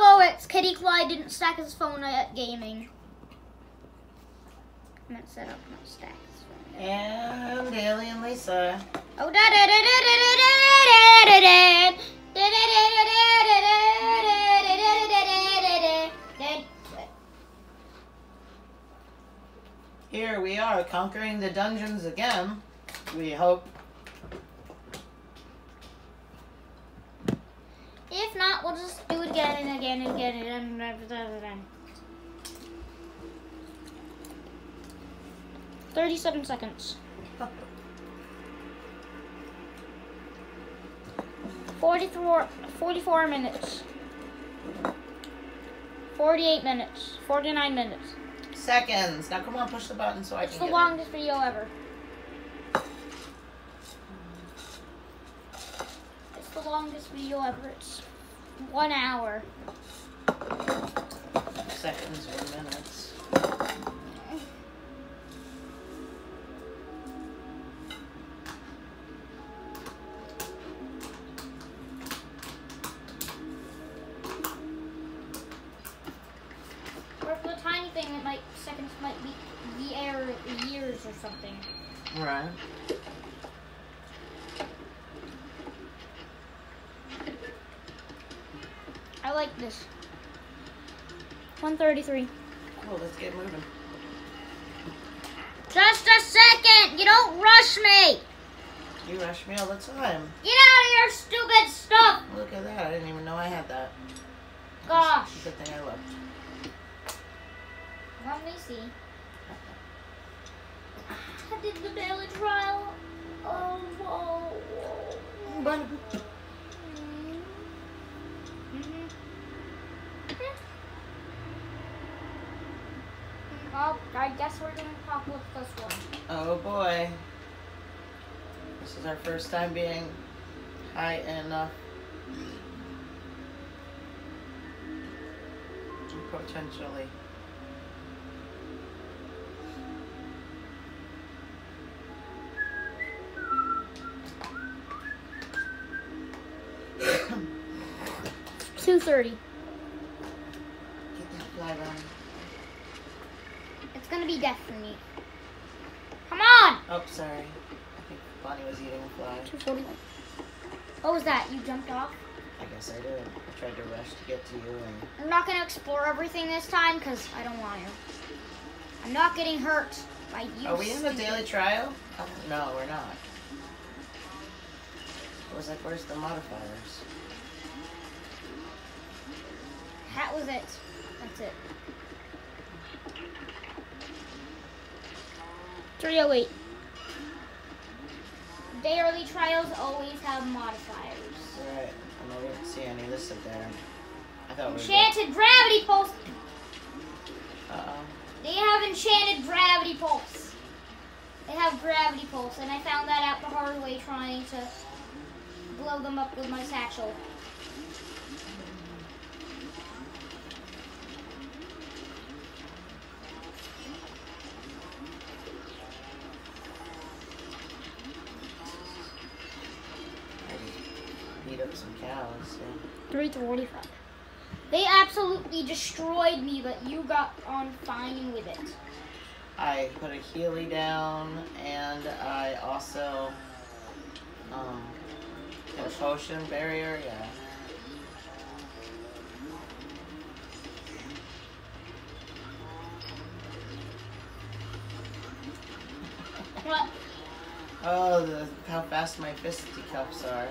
Hello, it's KittieClyde didn't stack his phone at gaming. I meant set up, not stack his phone. And Alien Lisa. Oh, da da da da da da da da da Here we are, conquering the dungeons again. We hope. If not, we'll just do it again and again and again and again. and again. 37 seconds. 44, 44 minutes. 48 minutes. 49 minutes. Seconds. Now come on, push the button so I It's can It's the longest video ever. It's the longest video ever. It's one hour. seconds or minutes. 133. Cool, let's get moving. Just a second! You don't rush me! You rush me all the time. Get out of your stupid stuff! Look at that. I didn't even know I had that. Gosh. Good thing I looked. Let me see. I did the daily trial. Oh, whoa, whoa. But Mhm. Oh, I guess we're doing apocalypse this one. oh boy. This is our first time being high enough. Potentially. Two thirty. Get that fly on. It's gonna be Destiny. Come on. Oh, sorry. I think Bonnie was eating a fly. What was that? You jumped off. I guess I did. I tried to rush to get to you and I'm not gonna explore everything this time because I don't want to. I'm not getting hurt by you. Are we in the daily trial? Oh, no, we're not. I was like, where's the modifiers? That was it. That's it. 308. Daily trials always have modifiers. Right. And I didn't see any listed there. I thought we. Enchanted gravity pulse. Uh oh. They have enchanted gravity pulse. They have gravity pulse, and I found that out the hard way trying to blow them up with my satchel. I just beat up some cows. Yeah. 345. They absolutely destroyed me, but you got on fine with it. I put a Healy down, and I also um a potion barrier. Yeah. What? Oh, the, how fast my fisticuffs are.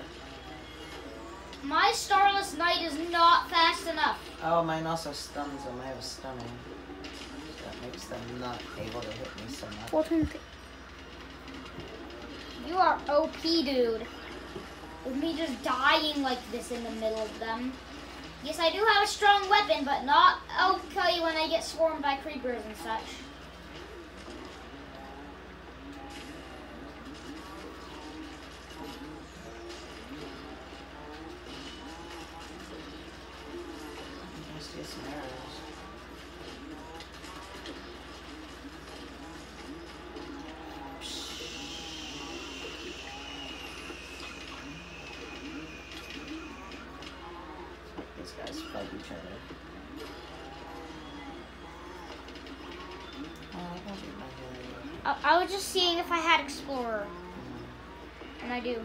My Starless Knight is not fast enough. Oh, mine also stuns them. I have a stunning. That makes them not able to hit me so much. 14. You are OP, dude. With me just dying like this in the middle of them. Yes, I do have a strong weapon, but not okay when I get swarmed by creepers and such. Just get some arrows. Get these guys fight each other. Oh, I don't need my healing. I, I was just seeing if I had Explorer, and I do.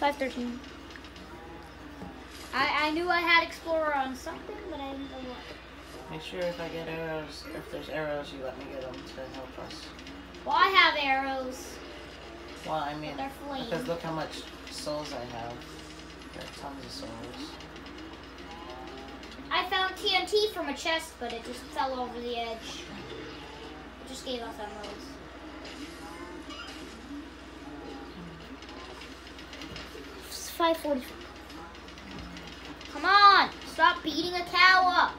513. I, I knew I had Explorer on something, but I didn't know what. Make sure if I get arrows, if there's arrows, you let me get them to help us. Well, I have arrows. Well, I mean, because look how much souls I have. There are tons of souls. I found TNT from a chest, but it just fell over the edge. Just gave us. It's 540. Come on! Stop beating a cow up!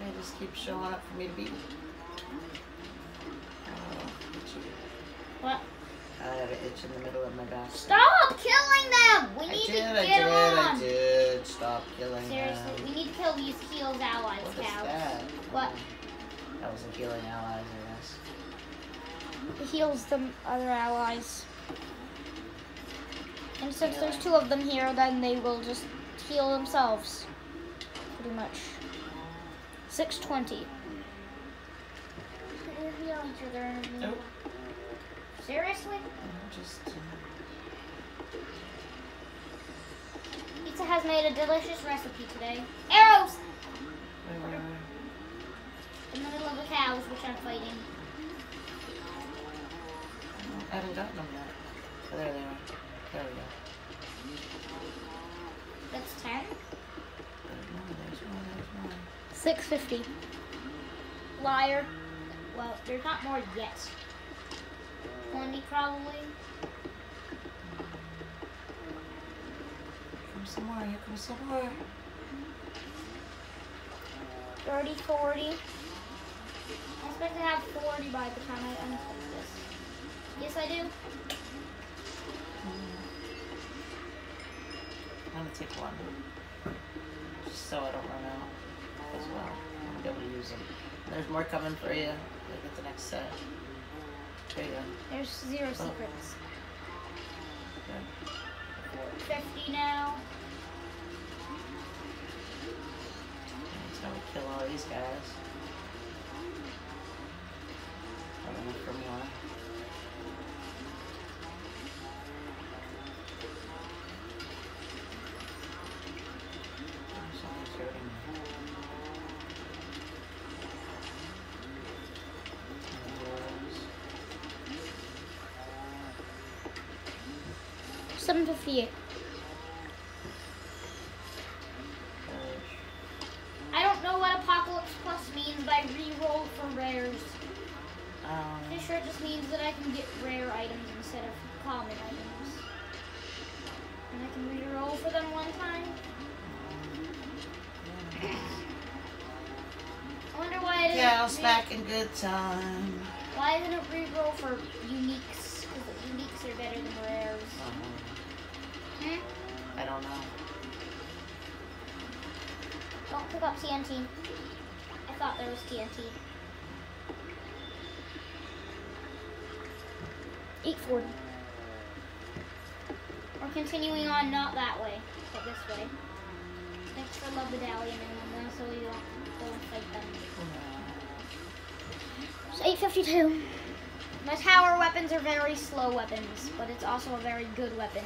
They just keep showing up for me to beat. Oh. What? I have an itch in the middle of my back. Stop killing them! We need did, to I get did, them I on! did. Stop killing Seriously, them. we need to kill these heals allies What cows. that? What? That was a healing allies, I. It heals the other allies. And since there's two of them here, then they will just heal themselves. Pretty much. 620. Nope. Seriously? Just. uh, Pizza has made a delicious recipe today. Arrows! Wait, wait, wait. In the middle of the cows, which I'm fighting. I haven't gotten them yet. Oh, there they are. There we go. That's 10. There's one, there's one, there's one. 650. Liar. Well, there's not more yet. 20 probably. Come some more, here comes some more. 30, 40. I expect to have 40 by the time I unflip this. Yes, I do. I'm gonna take one. Just so I don't run out as well. I'm gonna be able to use them. There's more coming for you. Look at the next set. There you go. There's zero oh. secrets. Good. 50 now. How we kill all these guys. Not enough for more. Something's 758. Push. TNT. I thought there was TNT. 840. We're continuing on not that way, but this way. Thanks for love medallion and then so we and fight them. It's 852. My tower weapons are very slow weapons, but it's also a very good weapon.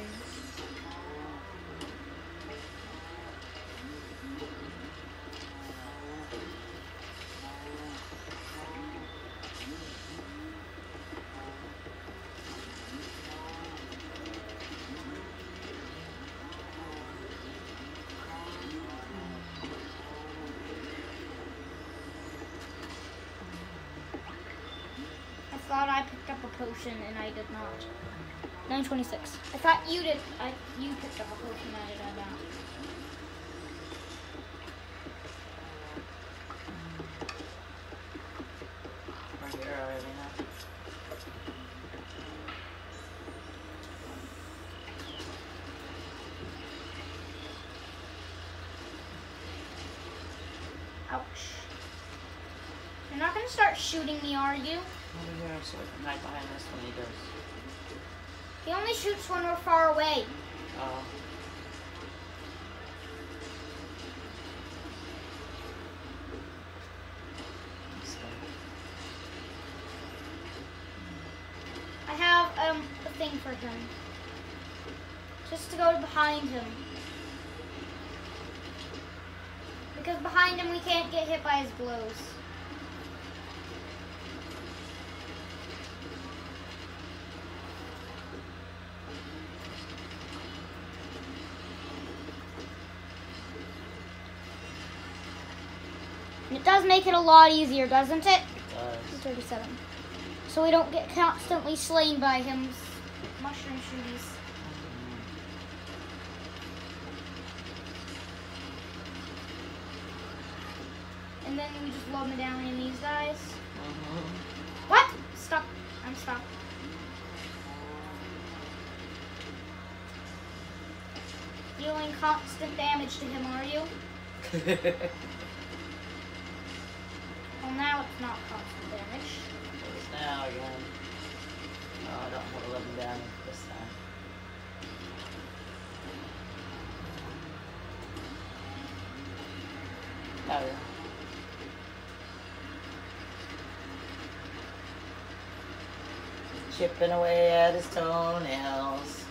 I thought I picked up a potion and I did not. 926. I thought you did. I you picked up a potion and I did not. We're here already now. Ouch. You're not gonna start shooting me, are you? Over here so we can hide behind this when he does. He only shoots when we're far away. Oh. thing for him. Just to go behind him. Because behind him we can't get hit by his blows. And It does make it a lot easier, doesn't it? Does. 37. So we don't get constantly slain by him. Mushroom shooties. And then we just load in these guys. Mhm. What? Stop. I'm stuck. Dealing constant damage to him, are you? Well, now it's not constant damage. It's now again. Oh, I don't want to let him down this. Chipping away at his toenails.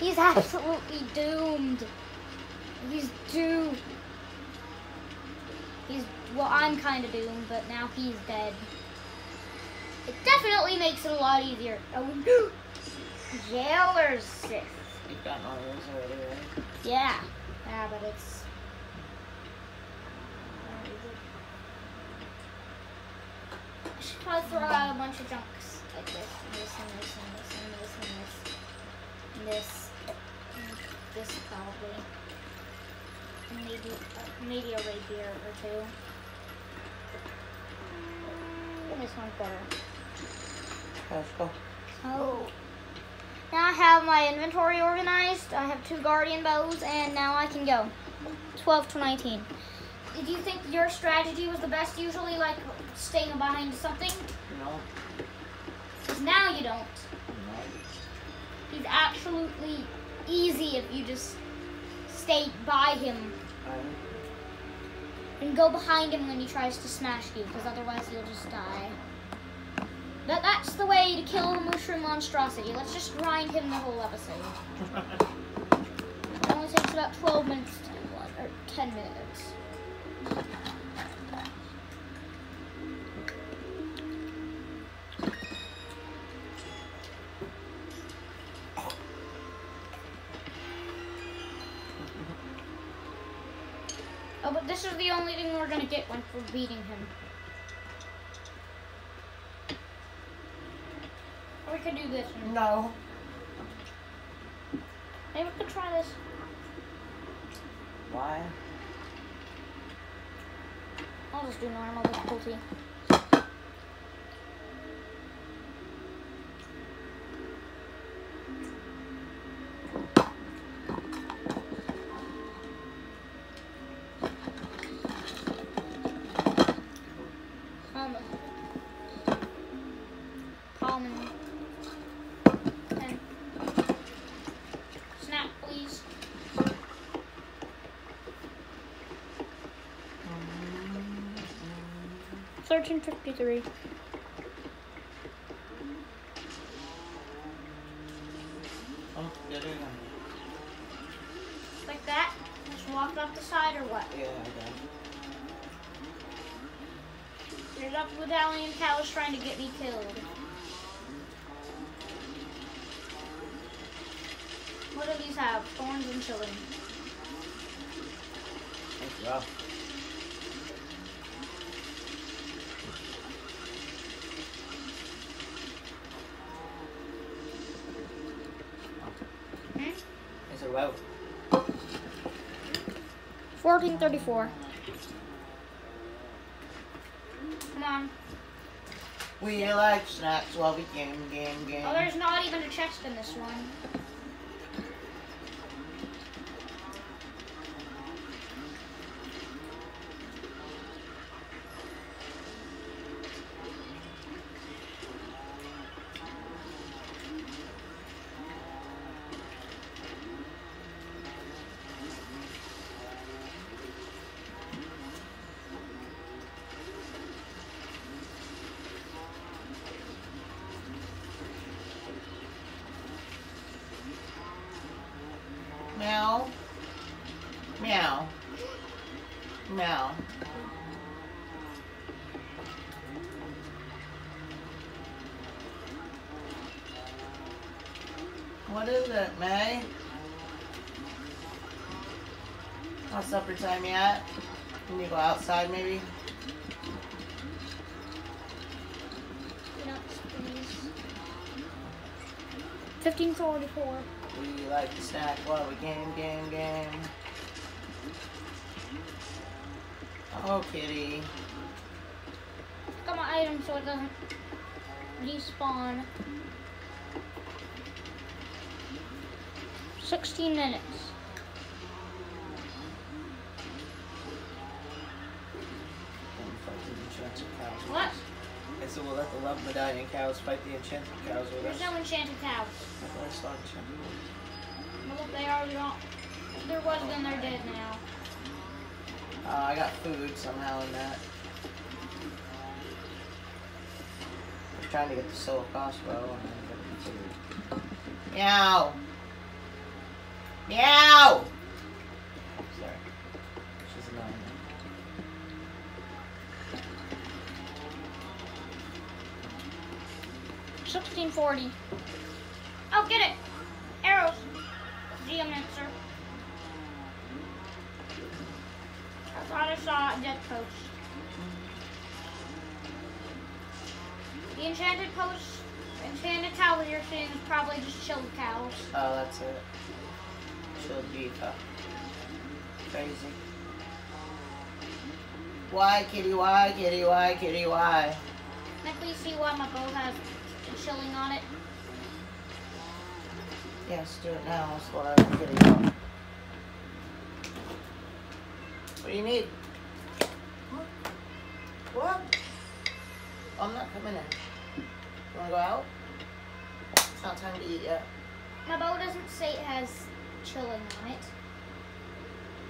He's absolutely doomed. He's doomed. He's well, I'm kind of doomed, but now he's dead. It definitely makes it a lot easier. Oh! Jailer's Scythe. You've gotten all those already, right? Yeah, yeah, but it's. I should probably throw out a bunch of junks like this, and this, and this, and this, and this, and this, and this, and this probably, and maybe uh, maybe a rapier or two. And this one's better. Let's go. Oh. Now I have my inventory organized. I have two guardian bows, and now I can go. 12 to 19. Did you think your strategy was the best usually, like staying behind something? No. 'Cause now you don't. No. He's absolutely easy if you just stay by him Alright. and go behind him when he tries to smash you, because otherwise you'll just die. That's the way to kill a mushroom monstrosity. Let's just grind him the whole episode. It only takes about 12 minutes to do one, or 10 minutes. Oh, but this is the only thing we're gonna get when we're beating him. Or we could do this one. no. Maybe we could try this. Why? I'll just do normal difficulty. 1353. Like that? Just walk off the side or what? Yeah, okay. There's up with Alien Powers trying to get me killed. What do these have? Thorns and chilling. That's. 1434. Come on. We like snacks while we game, game, game. Oh, there's not even a chest in this one. Can you go outside maybe? Fifteen forty-four. We like to snack while we game, game, game. Oh, kitty. Got my item so it doesn't respawn. Sixteen minutes. Love medallion cows fight the enchanted cows with us. There's no enchanted cows. I thought I saw enchanted Well, if they are, wrong. If there was, then they're dead now. Uh, I got food somehow in that. I was trying to get the soul crossbow and then get the food. Meow! Meow! 1940. Oh, get it! Arrows. Geomancer. I thought I saw a dead post. The enchanted post, enchanted cow you're seeing is probably just chilled cows. Oh, that's it. Chilled beef, huh? Crazy. Why, kitty, why, kitty, why, kitty, why? Now please see why my bow has chilling on it? Yes, do it now. That's what I'm getting on. What do you need? What? I'm not coming in. You wanna go out? It's not time to eat yet. My bow doesn't say it has chilling on it.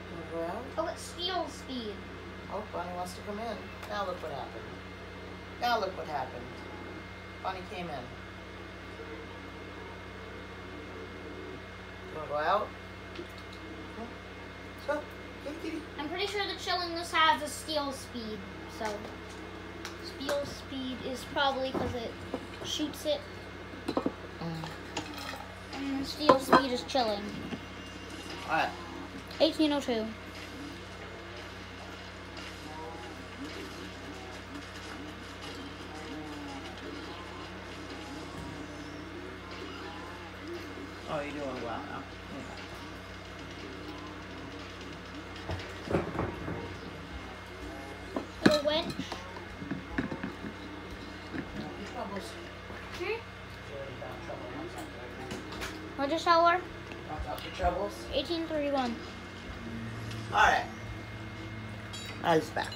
You wanna go out? Oh, it's steel speed. Oh, Bonnie wants to come in. Now look what happened. Now look what happened. Came in. You wanna go out? Go. Kitty, kitty. I'm pretty sure the chilling this has a steel speed, so steel speed is probably because it shoots it, mm. and steel speed is chilling. Alright. 1802. I's back.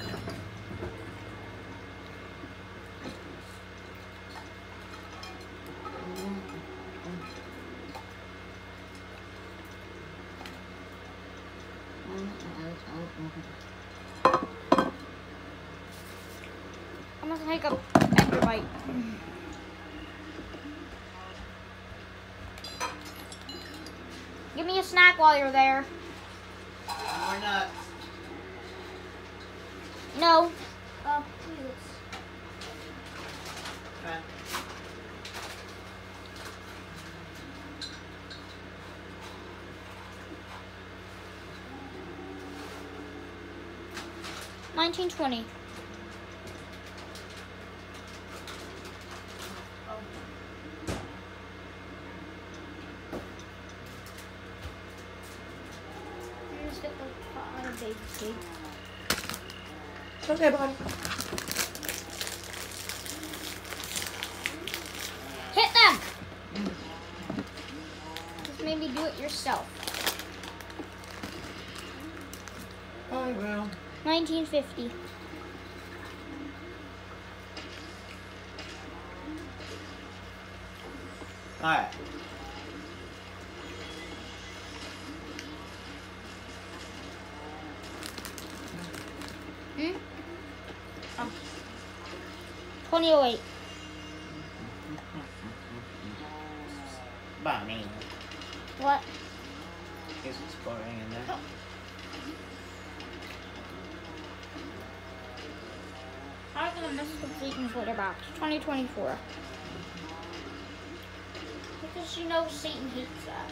I'm gonna take a extra bite. Give me a snack while you're there. More nuts. No. Uh, Okay. Nineteen twenty. Okay, Bonnie. Hit them! Just maybe do it yourself. I will. 1950. 2008. Bonnie. What? He's exploring in there. I'm gonna miss the Satan's litter box. 2024. Because you know Satan hates that.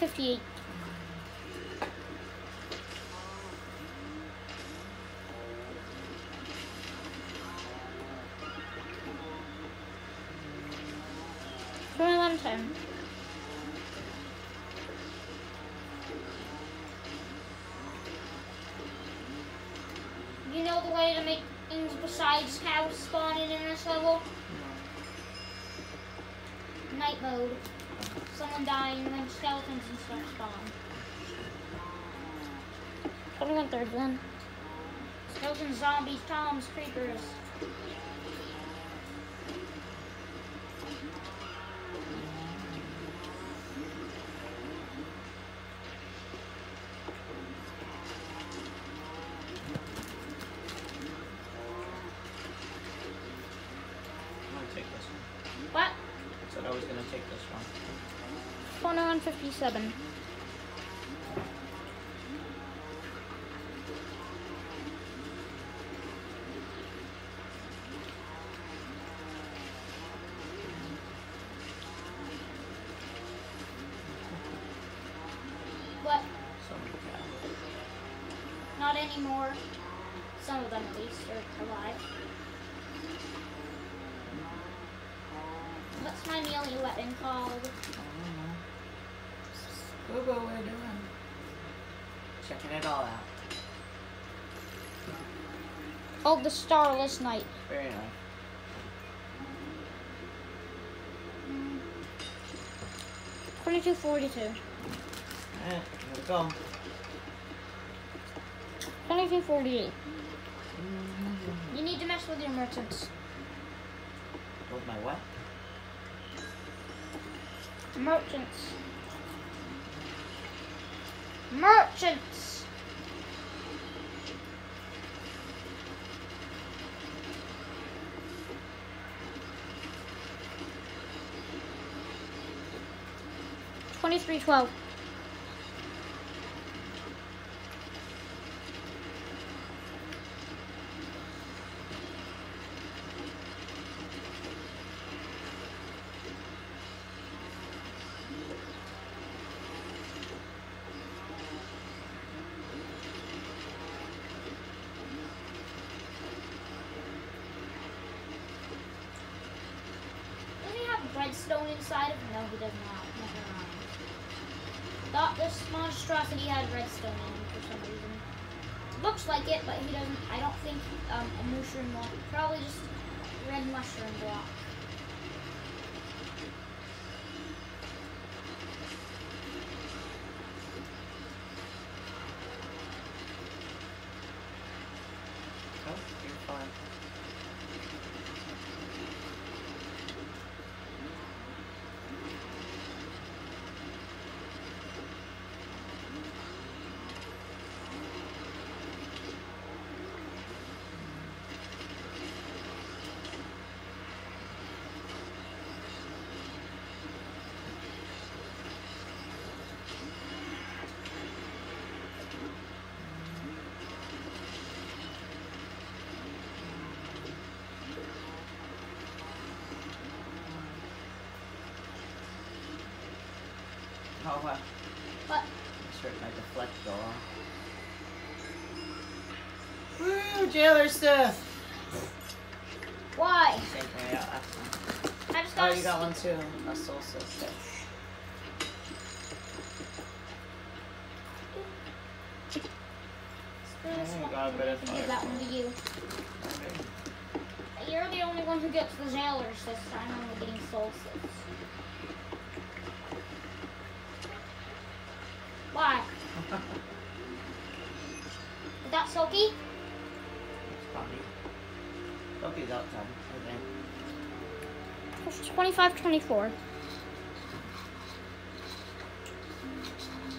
58. For a long time. You know the way to make things besides cows spawning in this level? Night mode. Someone dying and then skeletons and stuff spawn. Twenty-one thirds then. Skeletons, zombies, toms, creepers. I'm gonna take this one. What? Said I was gonna take this one. 157. Called the Starless Night. Very nice. Twenty-two forty-two. Alright, here we go. Twenty-two forty-eight. You need to mess with your merchants. With my what? Merchants. Twenty-three twelve. Does he have redstone inside of? No, he does not. Thought this monstrosity had redstone in him for some reason. Looks like it, but he doesn't. I don't think um, a mushroom block. Probably just red mushroom block. Oh, you're fine. Oh, uh, But just hurt my deflector. Woo, jailer stuff! why? Same thing, yeah. that's- I just Oh, you got one too. A soul sister. Oh, you got a bit of Give that one to you. You're the only one who gets the jailers this time. I'm only getting solstice. Why? Loki? It's funny. Loki's outside, I think. It's 25 24.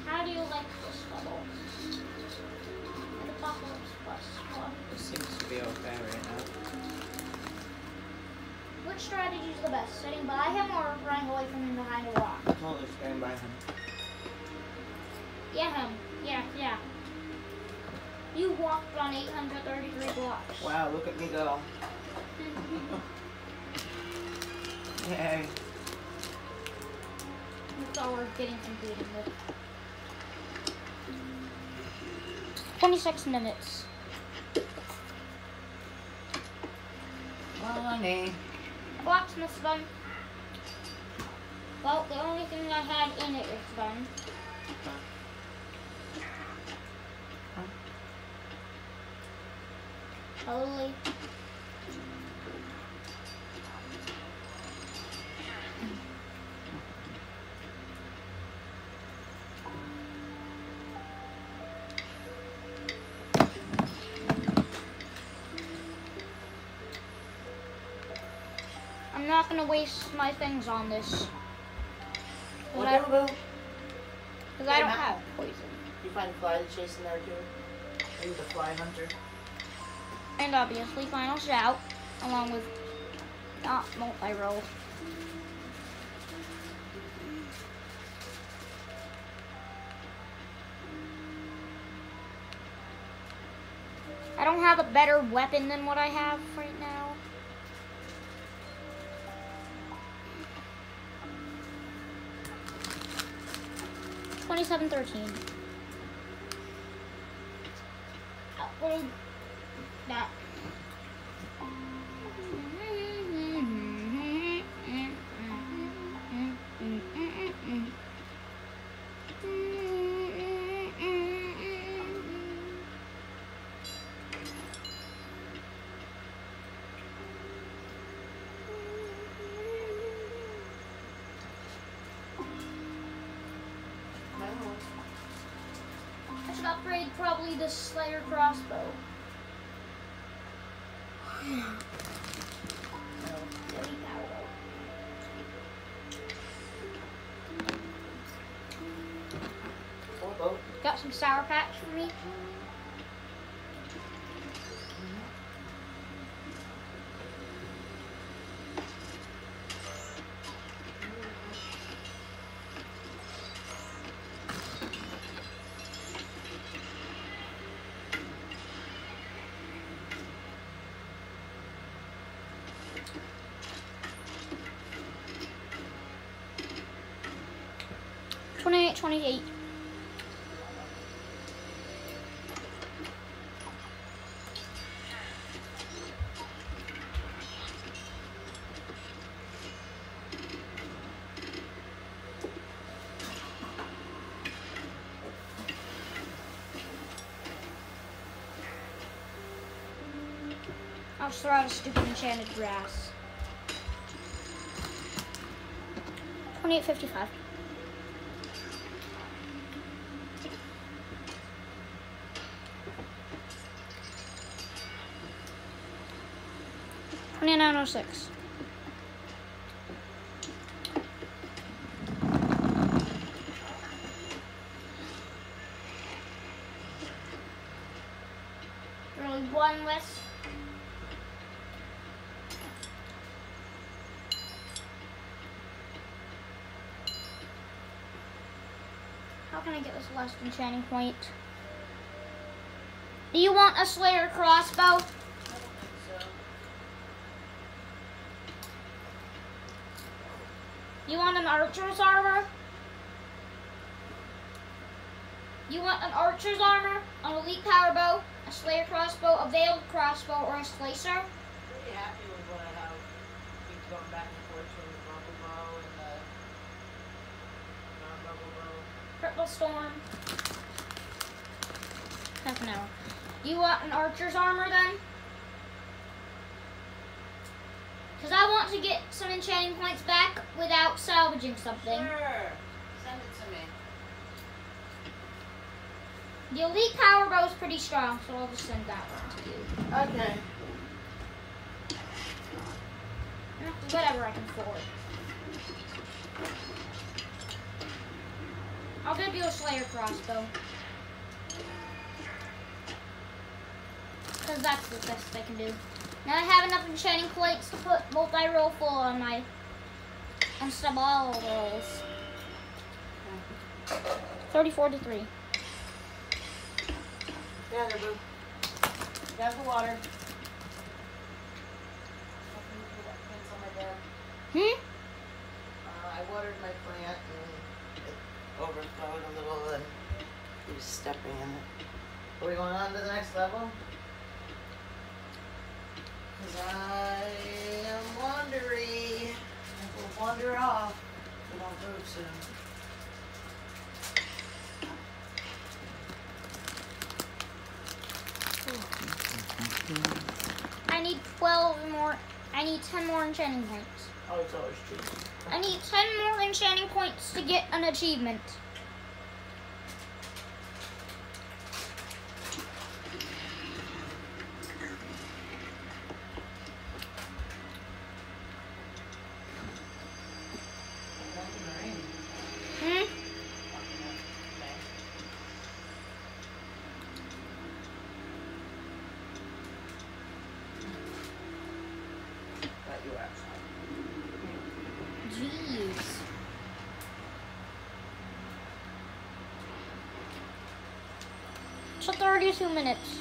How do you like this level? The apocalypse plus one. This seems to be okay right now. Which strategy is the best? Sitting by him or running away from him behind a rock? Totally stand by him. Yeah, him. Yeah, yeah. You walked on 833 blocks. Wow, look at me go. Yay. That's all we're getting completed with. 26 minutes. Money. Blacksmith's done. Well, the only thing I had in it is done. Holy. I'm not gonna waste my things on this. What I-? Because I don't have poison. You find flies chasing there too? Are you the fly hunter? And obviously Final Shout, along with not multi-roll. I don't have a better weapon than what I have right now. Twenty-seven thirteen. Oh, Upgrade that. Sour Patch for me? Twenty-eight, twenty-eight. I'll just throw out a stupid enchanted grass. Twenty-eight fifty-five. Twenty-nine oh six. Really one less. How last enchanting point? Do you want a Slayer crossbow? You want an archer's armor? You want an archer's armor, an elite power bow, a slayer crossbow, a veiled crossbow, or a slicer? Pretty happy with what I have. Keep going back and forth between the bubble bow and the non-bubble bow. Purple storm. Half an hour. You want an archer's armor then? Because I want to get some enchanting points back without salvaging something. Sure. Send it to me. The elite power bow is pretty strong, so I'll just send that one to you. Okay. Whatever I can afford. I'll give you a Slayer crossbow. Because that's the best I can do. Now I have enough enchanting plates to put multi-roll full on my unstable rolls. 34 to 3. Yeah, there, boo. Got the water. Hmm? Uh, I watered my plant and overflowed a little and he was stepping in it. Are we going on to the next level? Because I am wandering. I will wander off. We don't move soon. I need 12 more. I need 10 more enchanting points. Oh, it's always true. I need 10 more enchanting points to get an achievement. 32 minutes.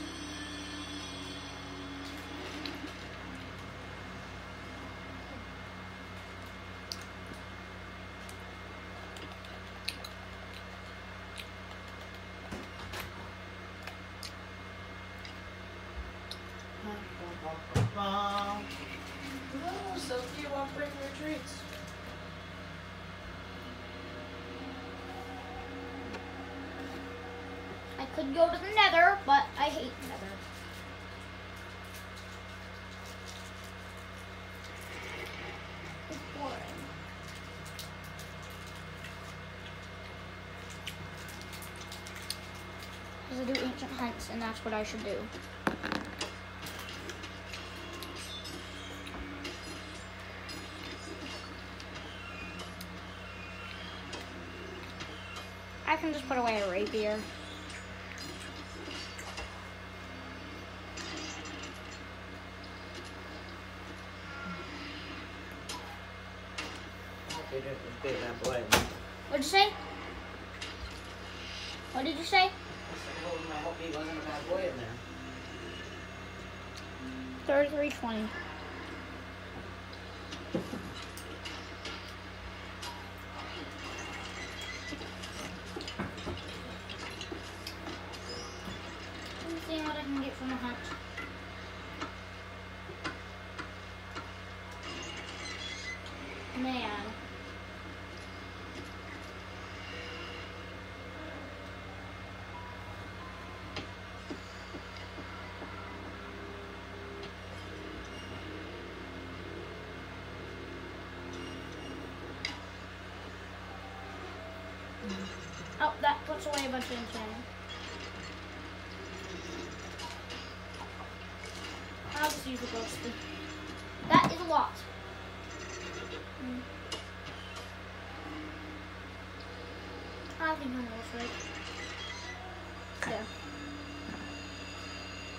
Sophie, you want break retreats? I could go to the nether, but I hate nether. It's boring. Because I do ancient hunts, and that's what I should do. I can just put away a rapier. 20. Puts away a bunch of enchanting. I'll just use the ghosty. That is a lot. Hmm. I think I know what's right. There.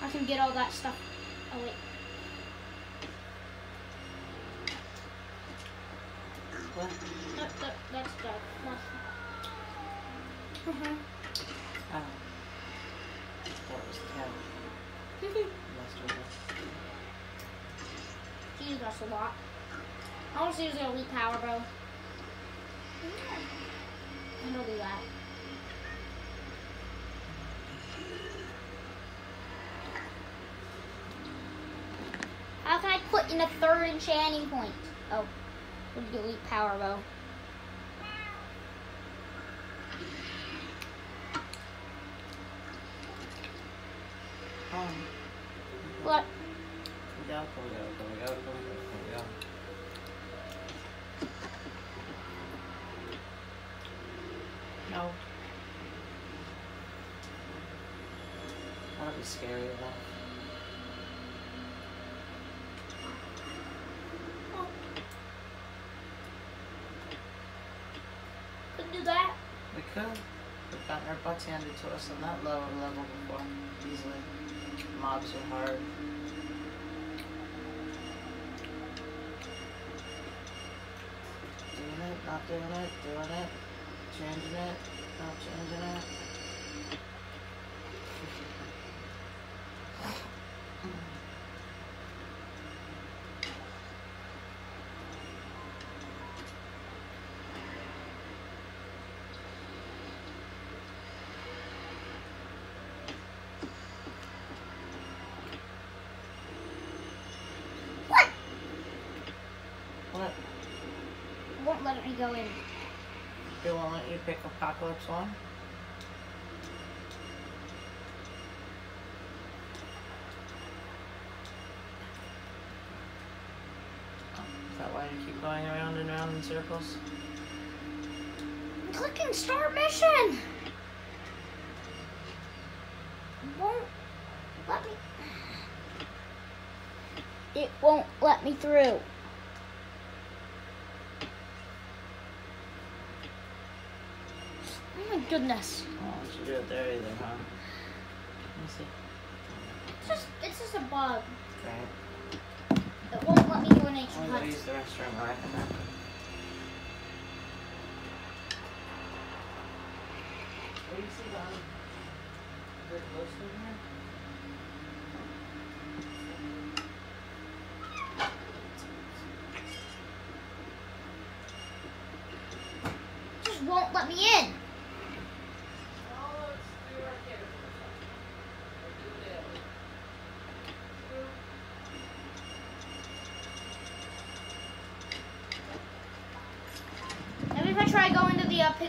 I can get all that stuff. Oh wait. What? That, that, that's dark. That's uh-huh. Oh. That was the cow. Must have Use us a lot. I'll just use the elite power bow. And I'll do that. How can I put in a third enchanting point? Oh, with the elite power bow. Um, What? No. That'll be scary enough. Could do that. We could. We've gotten our butts handed to us on that lower level before. Easily. Mobs are hard. Doing it, not doing it, doing it, changing it, not changing it. What? What? Won't let me go in. They won't let you pick Apocalypse One? Is that why you keep going around and around in circles? I'm clicking start mission. Won't let me. It won't let me through. Oh my goodness. Oh, I should do it there either, huh? Let me see. It's just, it's just a bug. Right. It won't let me do an ancient I'm hut. gonna use the restroom right now. What do you see behind? Is there a ghost in here? It just won't let me in. Maybe if I try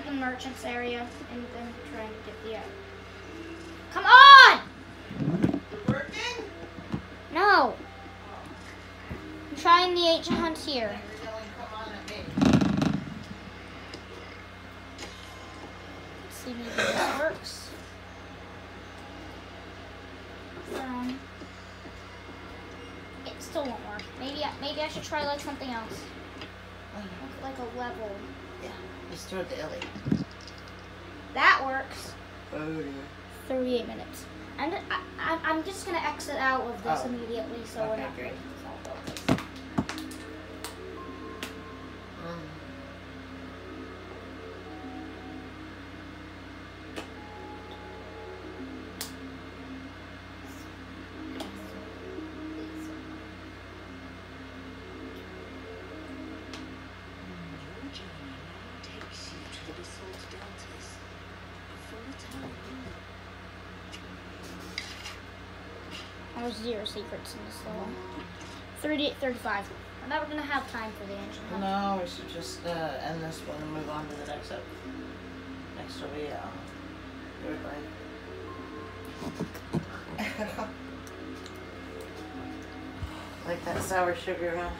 the and merchants area and then trying to get the. Uh... Come on! Working? No. I'm trying the ancient hunt here. See maybe this works. Um, it still won't work. Maybe I, maybe I should try like something else, like a level. Yeah, just throw it to Ellie. That works. Oh, yeah. 38 minutes. And I, I, I'm just gonna exit out of this Oh. immediately, so we're not great. Secrets in this level. 38, 35. We're never gonna have time for the ancient hunt. No, we should just uh, end this one and move on to the next episode. Next will be uh, your brain. like that sour sugar, huh?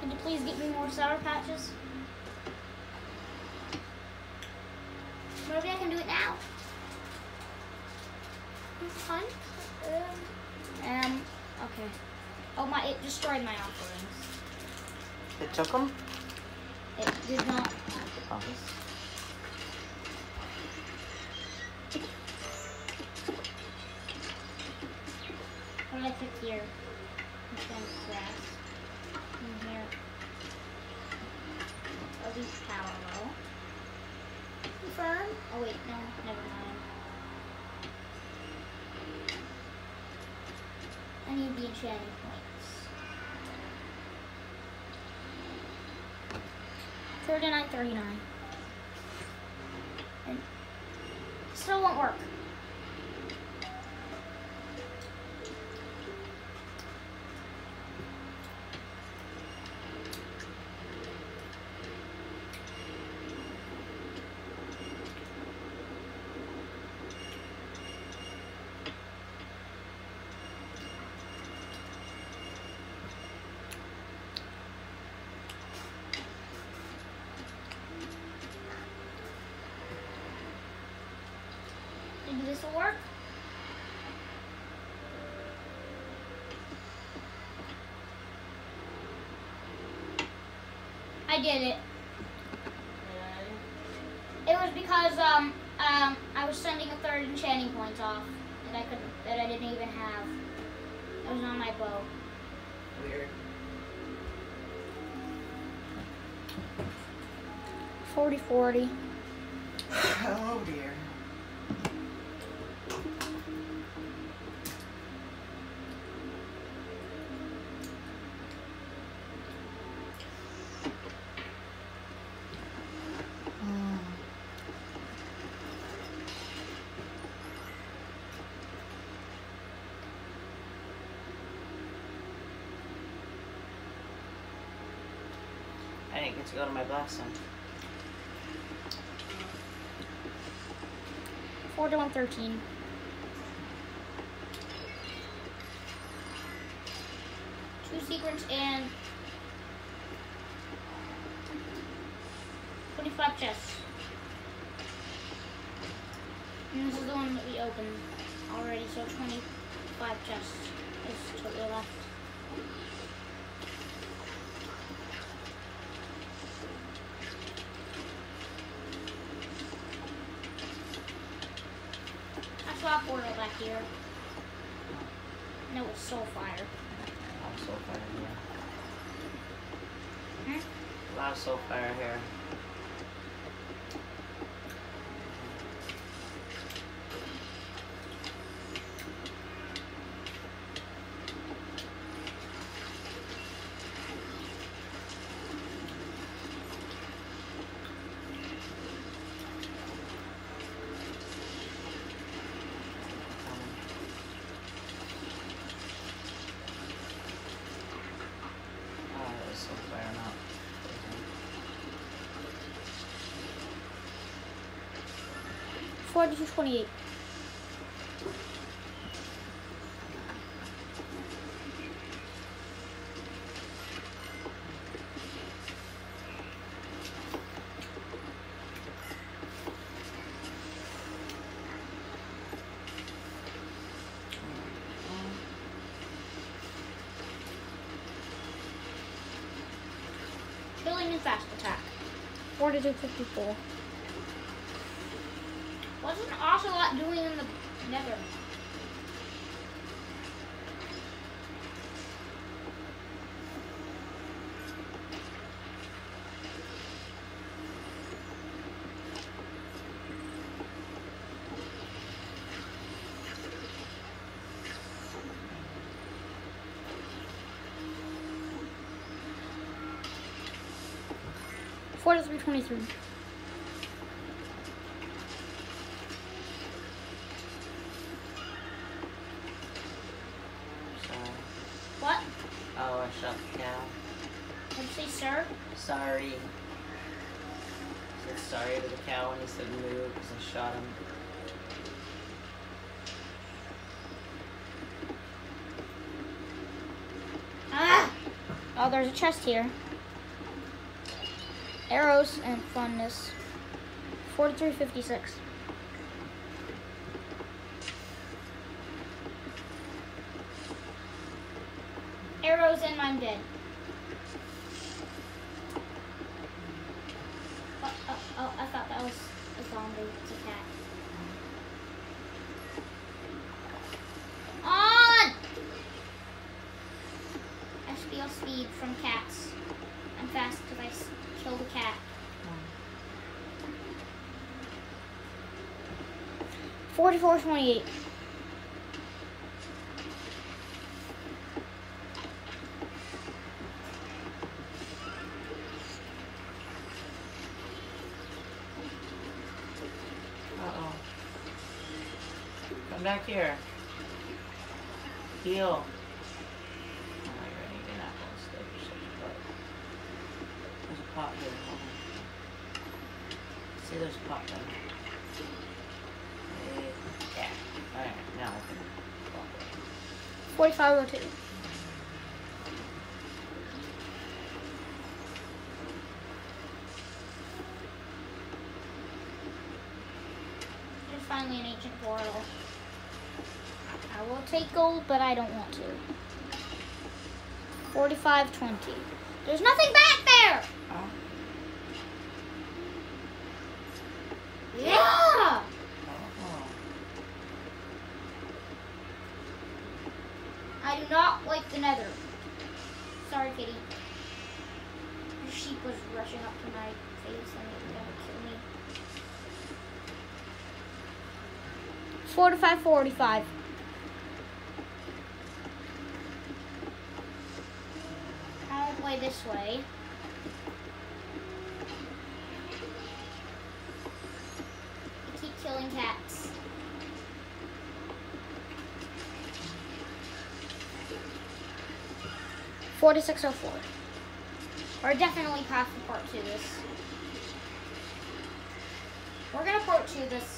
Could you please get me more sour patches? It took them? It did not. Oh. What did I pick here? grass. And here. At power. tallow. Fern? Oh wait, no, never mind. I need the enchanting point. 39.39. I did it. It was because um um I was sending a third enchanting point off that I could that I didn't even have. It was on my bow. Weird. Forty forty. Oh dear. to go to my Boston. 4 to 113. Here. No, it's Soulfire. A lot of soul fire here. Hmm? A lot of soul fire here. 24 to 28. Chilling and fast attack. 4 42, 50, Four to 323. What? Oh, I shut down. Did you say sir? Sorry. I said sorry to the cow and he said move because I shot him. Ah! Oh, there's a chest here. Arrows and funness. 4356. Arrows and I'm dead. Oh, oh, oh, I thought that was a zombie. It's a cat. On! I steal speed from cats. I'm fast because I s- killed a cat. Forty-four twenty-eight. Uh oh. Come back here. Heal. Oh, you're gonna eat an apple instead. You're such a butt. There's a pot here. Hold on. See, there's a pot there. Hey, Yeah. Alright, now I can walk away. Forty-five oh two. There's finally an ancient portal. I will take gold, but I don't want to. Forty-five twenty. There's nothing back Four to five, forty-five. I'll play this way. I keep killing cats. Forty-six oh four. We're definitely the part two this. We're gonna part two this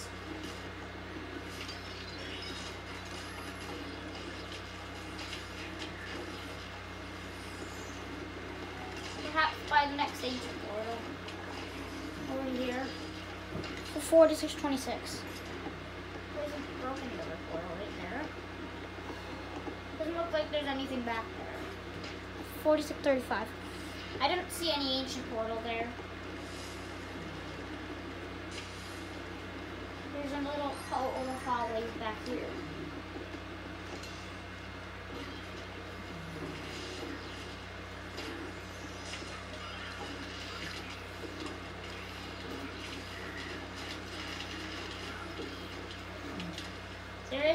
26, 26. Doesn't look like there's anything back there. 46, 35. I don't see any ancient portal there. There's a little oh, oh, oh, portal hallway back here.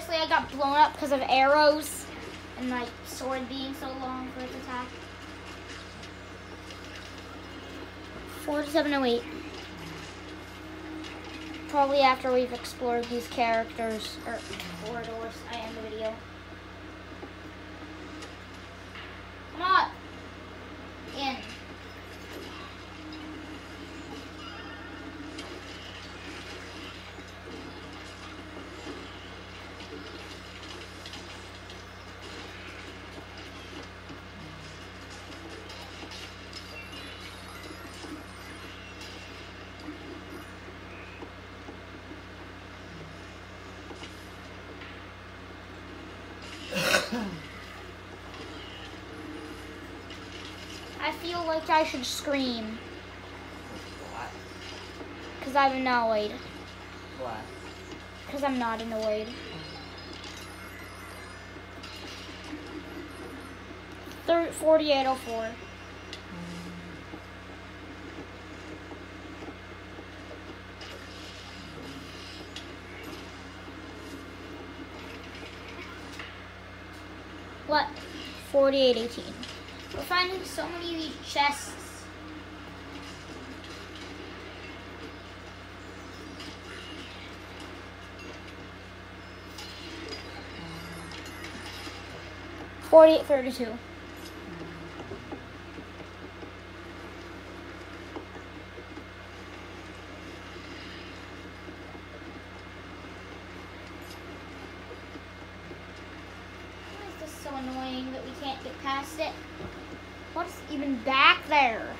I got blown up because of arrows and my sword being so long for its attack. 4708. Probably after we've explored these characters or corridors, I end the video. Come on! In. I feel like I should scream because I'm annoyed. Why? Because I'm not annoyed. Thir 4804. What? 4818. We're finding so many chests. Forty-eight thirty-two. Why is this so annoying that we can't get past it? What's even back there?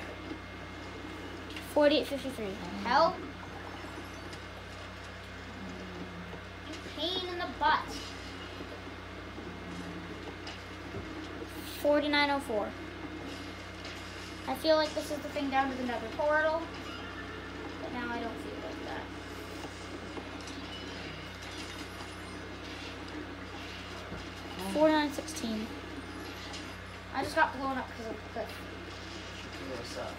Forty-eight fifty-three. Help! You pain in the butt. 4904. I feel like this is the thing down to the nether portal, but now I don't feel like that. Four nine sixteen. I just got blown up because of the cliff. What's up?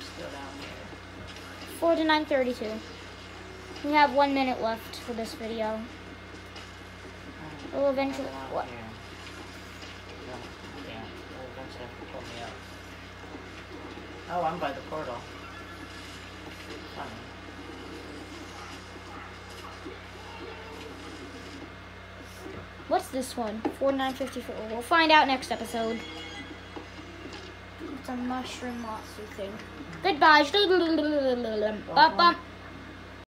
Still down here. Four to nine thirty-two. We have one minute left for this video. We'll eventually. What? here. No, I can't. They'll eventually have to pull me up. Oh, I'm by the portal. Funny. What's this one? Four nine fifty-four. We'll find out next episode. It's a mushroom monster thing. Goodbye. Bum, bum.